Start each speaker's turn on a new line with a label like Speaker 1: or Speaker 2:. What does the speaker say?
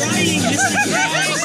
Speaker 1: trying just to try.